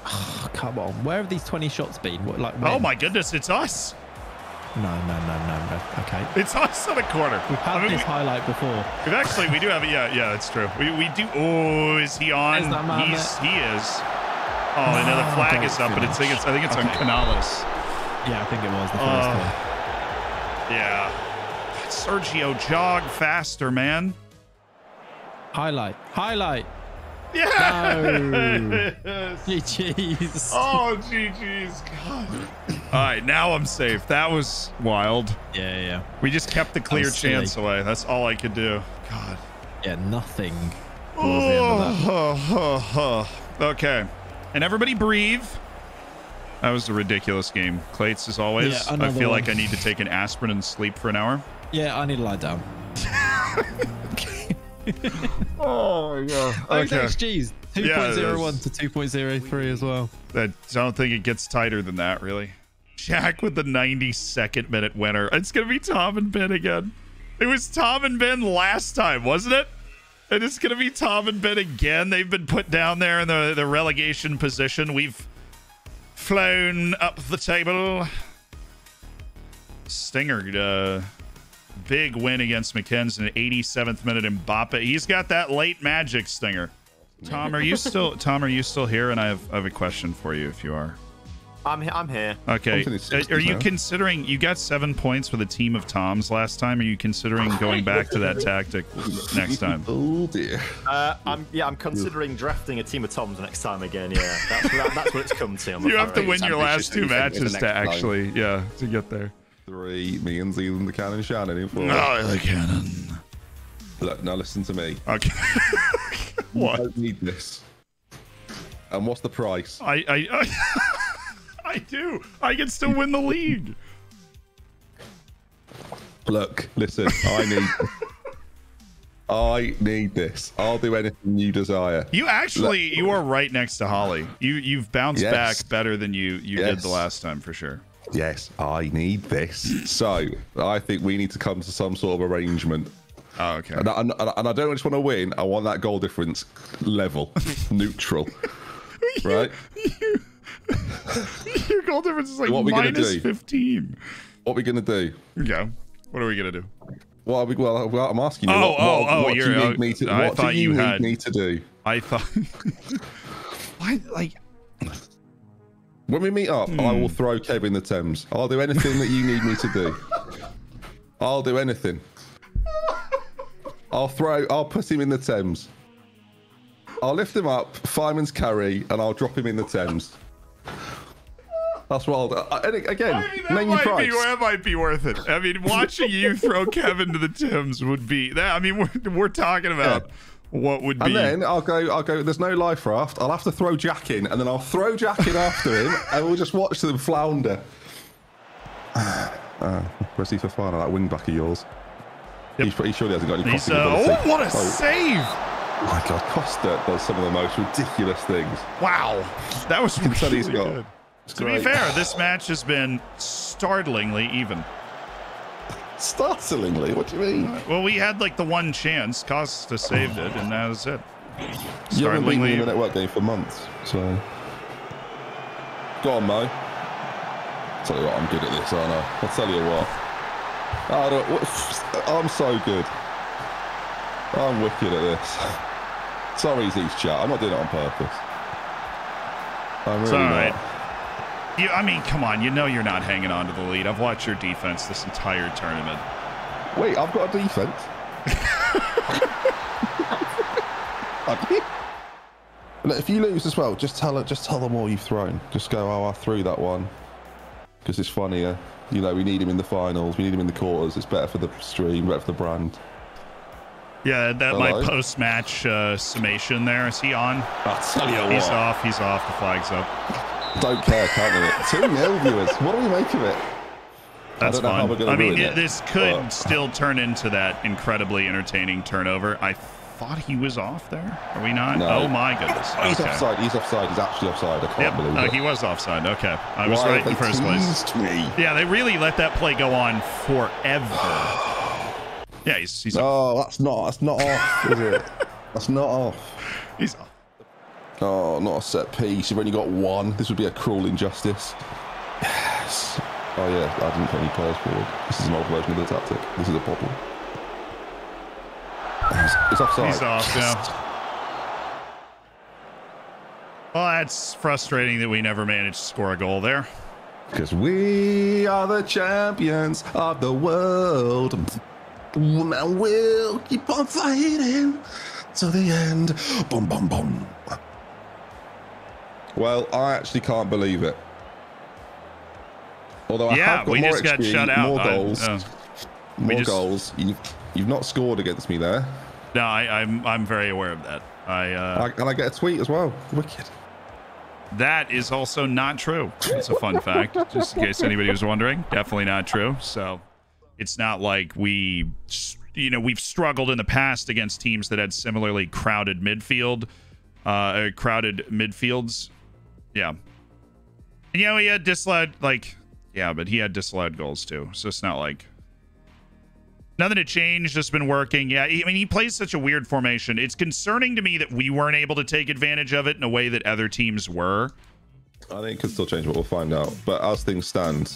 Oh, come on. Where have these 20 shots been? What, like, Oh, my goodness. It's us. No, no, no, no, no. Okay. It's us in the corner. We've had I mean, this we- highlight before. We've actually, we do have, it. yeah, yeah, that's true. We, we do. Oh, is he on? Man He's, he is. Oh, know the Oh, flag is up, but it's, I think it's, I think it's on Canales. Yeah, I think it was the oh. first Oh. one. Yeah. Sergio, jog faster, man. Highlight. Highlight. Yeah. GG's. Oh, GG's. God. All right, now I'm safe. That was wild. Yeah, yeah. We just kept the clear chance away. That's all I could do. God. Yeah, nothing towards the end of that. Oh. okay. And everybody breathe. That was a ridiculous game. Clates, as always. Yeah, I feel one. like I need to take an aspirin and sleep for an hour. Yeah, I need to lie down. Oh, yeah. Those XGs. Yeah, it 2.01 to 2.03 as well. I don't think it gets tighter than that, really. Jack with the 92nd minute winner. It's going to be Tom and Ben again. It was Tom and Ben last time, wasn't it? And it's going to be Tom and Ben again. They've been put down there in the, the relegation position. We've flown up the table. Stinger, uh, big win against Mackenzie in the 87th minute. Mbappe. He's got that late magic, Stinger. Tom, are you still Tom? Are you still here? And I have I have a question for you if you are. I'm he- I'm here. Okay. Tom's in his Uh, 60s Are you considering you got seven points with a team of Toms last time? Are you considering going back to that tactic next time? Oh dear. Uh, I'm yeah. I'm considering drafting a team of Toms next time again. Yeah, that's that, that's what it's come to. I'm You have to afraid. win your last two you think, with the matches to next line. actually, yeah, to get there. Three, me and Zealand, the cannon Shannon in four. Oh, the cannon. Look, now listen to me. Okay. I what? don't need this. And what's the price? I I I, I do. I can still win the league. Look, listen, I need. I need this. I'll do anything you desire. You actually, you are right next to Holly. You you've bounced Yes. back better than you you did the last time for sure. Yes, I need this. So I think we need to come to some sort of arrangement. Oh, okay. And I, and, and I don't just want to win. I want that goal difference level, neutral. Right? Your goal difference is like What are we gonna do? 15. What are we gonna do? Yeah. What are we gonna do? What are we, well, well, I'm asking you. Oh, what, oh, what, oh, what do you oh, need me to? I What do thought you, you need had- me to do? I thought. Why? Like, When we meet up, I Hmm. will throw Kev in the Thames. I'll do anything that you need me to do. I'll do anything. I'll throw. I'll put him in the Thames. I'll lift him up, fireman's carry, and I'll drop him in the Thames. That's what I'll do. Uh, and again, I mean, that might be that might be worth it. I mean, watching you throw Kevin to the Thames would be that. I mean, we're, we're talking about what would be. And then I'll go. I'll go. There's no life raft. I'll have to throw Jack in, and then I'll throw Jack in after him, and we'll just watch them flounder. Uh, where's he for fun? That wing back of yours. He's, he surely hasn't got any crossing uh, ability. oh, what a Oh, save! My God, Costa does some of the most ridiculous things. Wow, that was really got- good. To be fair, this match has been startlingly even. Startlingly, what do you mean? Well, we had like the one chance. Costa saved it, and that was it. You haven't been in even. network game for months, so. Go on, Mo. Tell you what, I'm good at this, aren't I? I'll tell you what. I I'm so good. I'm wicked at this. Sorry, Zeus chat. I'm not doing it on purpose. I'm It's really all not. You, I mean, come on. You know you're not hanging on to the lead. I've watched your defense this entire tournament. Wait, I've got a defense. Look, if you lose as well, just tell it. Just tell them all you've thrown. Just go, oh, I threw that one because it's funnier. You know, we need him in the finals. We need him in the quarters. It's better for the stream, better for the brand. Yeah, that my post-match uh, summation there. Is he on? I'll tell you He's what. off. He's off. The flag's up. Don't care, can't we? Two nil viewers. What do we make of it? That's how fine. I mean, it- it, this could but- still turn into that incredibly entertaining turnover. I thought he was off there. Are we not? No. Oh my goodness. He's offside. He's offside. He's actually offside. I can't Yep, believe uh, it. he was offside. Okay, I was Why right in first place. me? Yeah, they really let that play go on forever. Yeah, he's he's Oh, that's not. That's not off, is it? That's not off. he's off. Oh, not a set piece. You've only got one. This would be a cruel injustice. Yes. Oh yeah, I didn't put any players forward. This is an old version of the tactic. This is a problem. It's, it's offside. He's off now. Well, that's frustrating that we never managed to score a goal there. Because we are the champions of the world. And we'll keep on fighting to the end. Boom, boom, boom. Well, I actually can't believe it. Although I yeah, have got we more just got shut out. more goals, uh, more just- goals. You've, you've not scored against me there. no, I, I'm I'm very aware of that. I uh, I, and I get a tweet as well. Wicked. That is also not true. It's a fun fact, just in case anybody was wondering. Definitely not true. So it's not like we, you know, we've struggled in the past against teams that had similarly crowded midfield, uh, crowded midfields. Yeah. Know, he had disallowed, like, yeah, but he had disallowed goals too. So it's not like Nothing had changed. Just been working. Yeah, I mean, he plays such a weird formation. It's concerning to me that we weren't able to take advantage of it in a way that other teams were. I think it could still change, but we'll find out. But as things stand,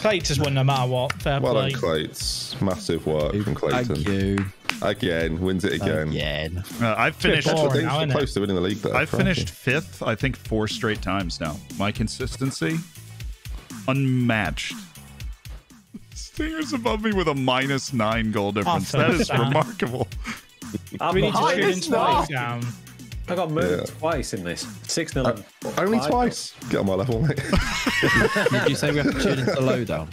Clates has won no matter what. Fair well play. done, Clates. Massive work from Clayton. Thank you. Again, wins it again. Again. Uh, I've bit finished. boring. But things now, are innit? close to winning the league there. I've crikey. finished fifth. I think four straight times now. My consistency, unmatched. Stinger's above me with a minus nine goal difference. That is remarkable. I'm We need to behind. tune into down. I got murdered Yeah. twice in this. 6 0. Uh, Only twice. Get on my level, mate. Did you say we have to tune into the lowdown?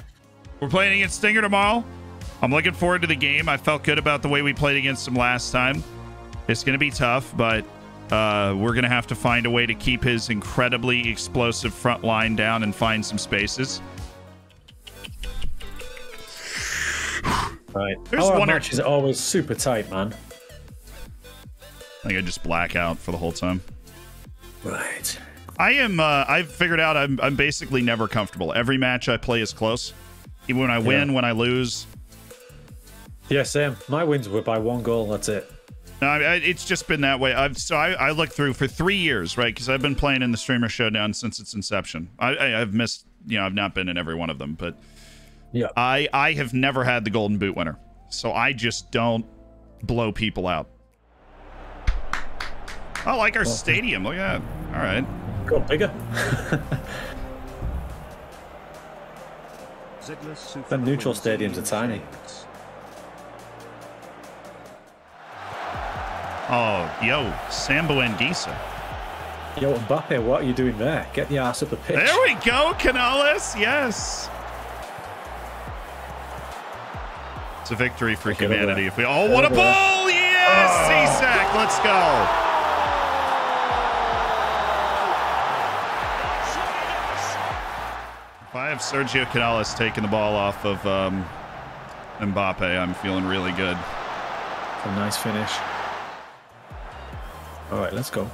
We're playing against Stinger tomorrow. I'm looking forward to the game. I felt good about the way we played against him last time. It's going to be tough, but uh, we're going to have to find a way to keep his incredibly explosive front line down and find some spaces. Right. There's Our one or- matches are always super tight, man. I think I just black out for the whole time. Right. I am. Uh, I've figured out. I'm. I'm basically never comfortable. Every match I play is close. Even when I win, Yeah. when I lose. Yeah, Sam. My wins were by one goal. That's it. No, I, I, it's just been that way. I've so I, I looked through for three years, right? Because I've been playing in the streamer showdown since its inception. I, I I've missed. You know, I've not been in every one of them, but Yeah. I I have never had the golden boot winner. So I just don't blow people out. I like our stadium. Look at that. All right. Got bigger. Them neutral stadiums are tiny. Oh, yo, Zambo Anguissa. Yo, Mbappe, what are you doing there? Get the ass up the pitch. There we go, Canales. Yes. It's a victory for look humanity. If we all oh, what a Look at that. ball! Yes, CSAC. Let's go. I have Sergio Canales taking the ball off of um, Mbappe, I'm feeling really good. A nice finish. All right, let's go.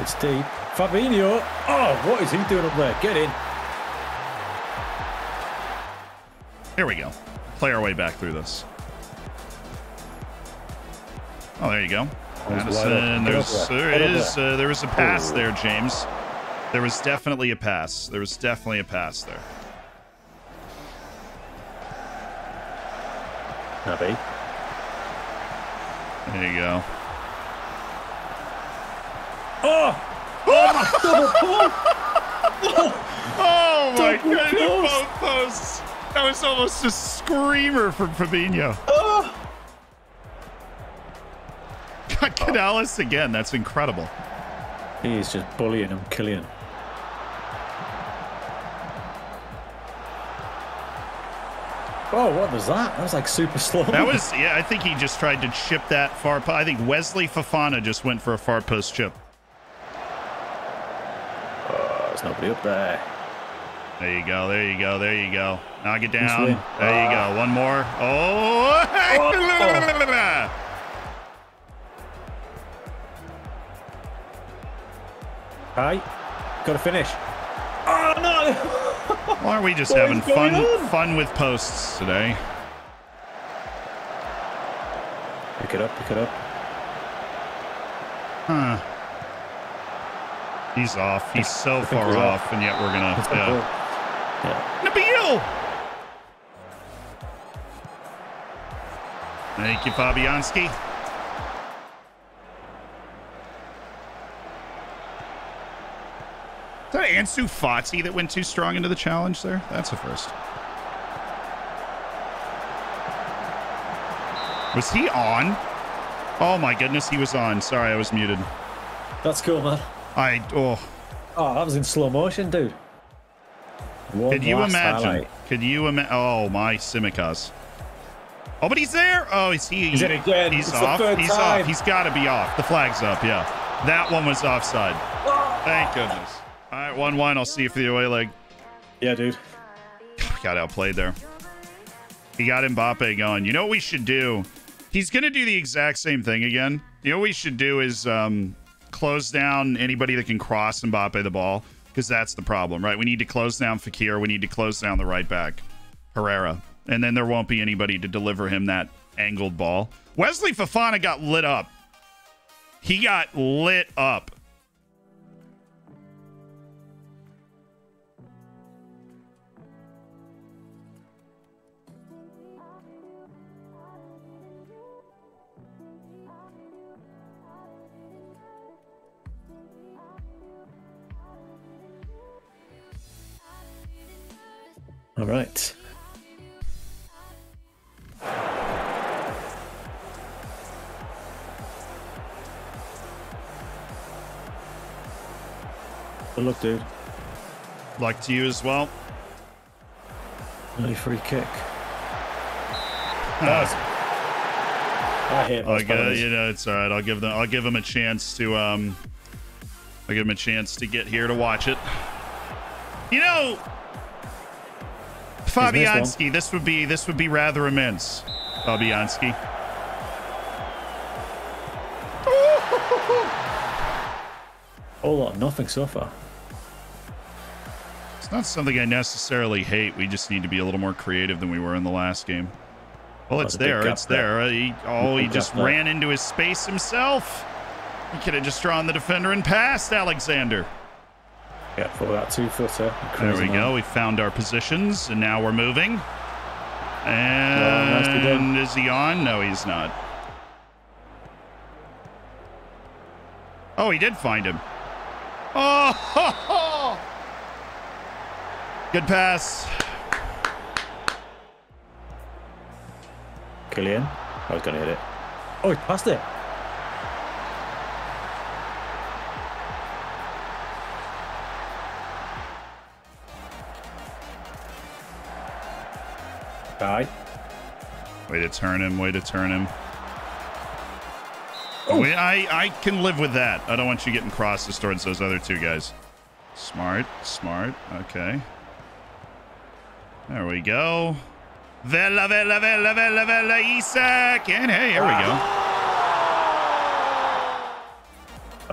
It's deep. Fabinho. Oh, what is he doing up there? Get in. Here we go. Play our way back through this. Oh, there you go. That was wide Maddison, there's there. there Get up is there. uh, there was a pass there, James. There was definitely a pass. There was definitely a pass there. Happy. There you go. Oh! Oh, oh, oh my Double goodness, post. both posts. That was almost a screamer from Fabinho. Ah! Got Canales again. That's incredible. He's just bullying him, Kylian. Oh, what was that? That was like super slow. That was, yeah, I think he just tried to chip that far. I think Wesley Fofana just went for a far post chip. Oh, there's nobody up there. There you go. There you go. There you go. Knock it down. There you go. One more. Oh. oh! Hi. Gotta finish. Why aren't we just What having fun on? fun with posts today? Pick it up, pick it up. Huh. He's off. He's so far he's off, off. and yet we're gonna. It's Yeah. ball. Yeah. Nabil. Thank you, Fabianski. That Ansu Fati that went too strong into the challenge there? That's a first. Was he on? Oh my goodness, he was on. Sorry, I was muted. That's cool, man. I oh. Oh, that was in slow motion, dude. One Could you imagine? highlight. Could you imagine? Oh my Simicas. Oh, but he's there. Oh, is he? He's in again. He's It's off. He's time. off. He's got to be off. The flag's up. Yeah, that one was offside. Oh. Thank goodness. All right, one-one. I'll see you for the away leg. Yeah, dude. Got outplayed there. He got Mbappe going. You know what we should do? He's going to do the exact same thing again. You know what we should do is um, close down anybody that can cross Mbappe the ball because that's the problem, right? We need to close down Fekir. We need to close down the right back, Herrera. And then there won't be anybody to deliver him that angled ball. Wesley Fofana got lit up. He got lit up. All right. Good luck, dude. Luck to you as well. Early free kick. I hate I'll those gi- penalties. you know, it's all right. I'll give them. I'll give them a chance to. Um, I'll give them a chance to get here to watch it. You know, Fabianski, this would be this would be rather immense. Fabianski. Whole lot nothing so far. It's not something I necessarily hate. We just need to be a little more creative than we were in the last game. Well, it's it's a big there. It's there. there. Uh, he, oh, he just there. ran into his space himself. He could have just drawn the defender and passed Alexander. Yeah, for that two footer. There we go. We found our positions, and now we're moving. nicely done. And is he on? No, he's not. Oh, he did find him. Oh, ho, ho. good pass. Kylian. I was going to hit it. Oh, he passed it. Die. Way to turn him. Way to turn him. Oh. We, I, I can live with that. I don't want you getting crosses towards those other two guys. Smart, smart. Okay. There we go. Vela, vela, vela, vela, vela, Isak. And hey, here we go.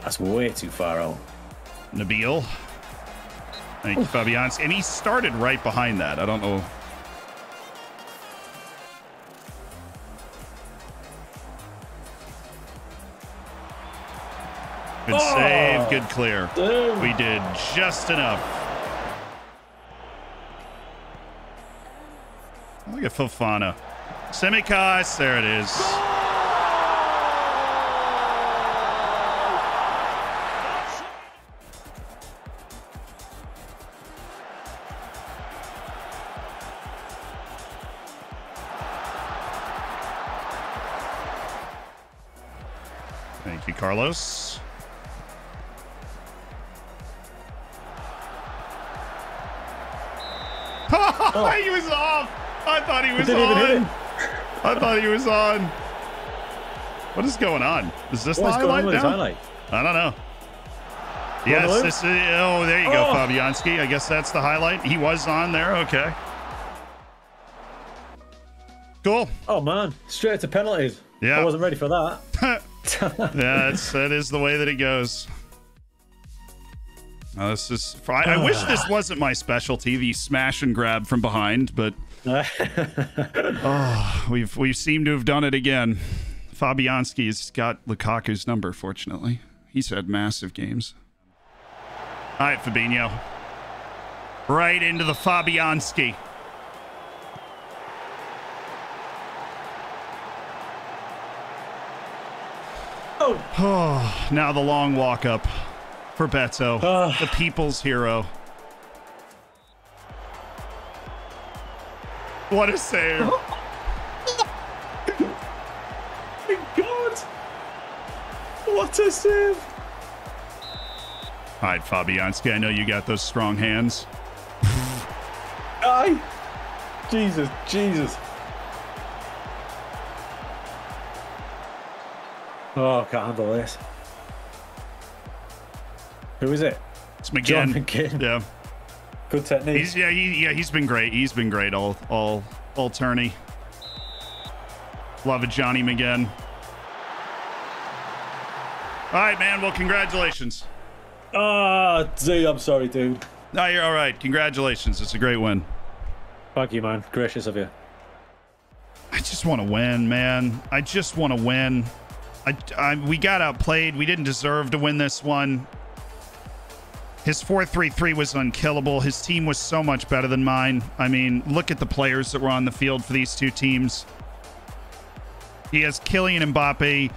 That's way too far out. Nabil. Thank you, Fabianski. And he started right behind that. I don't know. Good save, ah. good clear. We did just enough. Look at Fofana. Semikos, there it is. Thank you, Carlos. He was off. I thought he was didn't even hit on. I thought he was on. What is going on? Is this What's the highlight now? highlight? I don't know. Yes, this is, oh, there you go, Oh. Fabianski. I guess that's the highlight. He was on there. Okay. Cool. Oh, man. Straight to penalties. Yeah. I wasn't ready for that. yeah, that's, that is the way that it goes. Now, this is. I, I wish ah. this wasn't my specialty, the smash and grab from behind, but oh, we've we've seemed to have done it again. Fabianski's got Lukaku's number. Fortunately, he's had massive games. All right, Fabinho. Right into the Fabianski. Oh, now the long walk up for Beto, ah. the people's hero. What a save. God. What a save. All right, Fabianski, I know you got those strong hands. Aye. Jesus, Jesus. Oh, I can't handle this. Who is it? It's McGinn. John McGinn. Yeah. Good technique. He's yeah, he, yeah, he's been great. He's been great all all all tourney. Love it, Johnny McGinn. All right, man. Well, congratulations. Ah, i'm sorry, dude. No, you're all right. Congratulations. It's a great win. Thank you, man. Gracious of you. I just want to win, man. I just want to win. I, I we got outplayed. We didn't deserve to win this one. His 4-3-3 was unkillable. His team was so much better than mine. I mean, look at the players that were on the field for these two teams. He has Kylian Mbappe.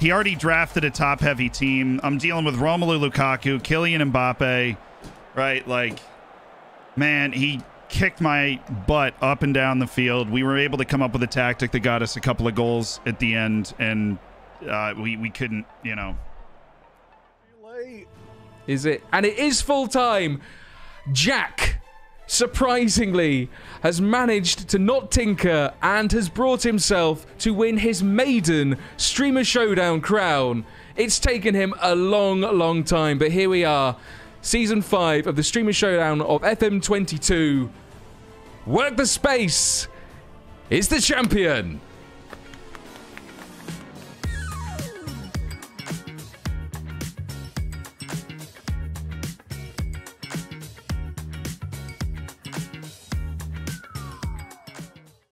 He already drafted a top-heavy team. I'm dealing with Romelu Lukaku, Kylian Mbappe, right? Like, man, he kicked my butt up and down the field. We were able to come up with a tactic that got us a couple of goals at the end, and uh, we we couldn't, you know. Is it? And it is full time. Jack, surprisingly, has managed to not tinker and has brought himself to win his maiden Streamer Showdown crown. It's taken him a long, long time, but here we are. Season 5 of the Streamer Showdown of FM22. Work the space. Is the champion.